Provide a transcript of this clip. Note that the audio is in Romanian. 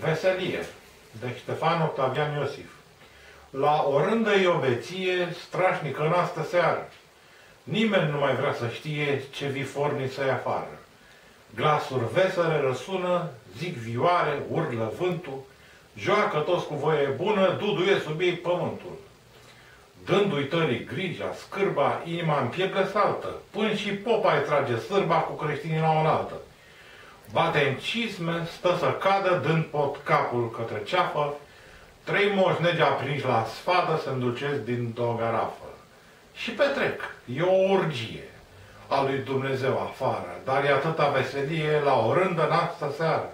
Veselie, de Ștefan Octavian Iosif. La o rândă iobeție strașnică în astă seară. Nimeni nu mai vrea să știe ce viforni să-i afară. Glasuri vesele răsună, zic vioare, urlă vântul, joacă toți cu voie bună, duduie sub ei pământul. Dându-i tării grija, scârba, inima în pietre saltă, până și popa îi trage sârba cu creștinii la oaltă. Bate în cisme, stă să cadă, dând pot capul către ceafă, trei moșnegi aprinși la sfadă se îndulcesc din o garafă. Și petrec, e o urgie a lui Dumnezeu afară, dar e atâta veselie la o rândă în asta seară.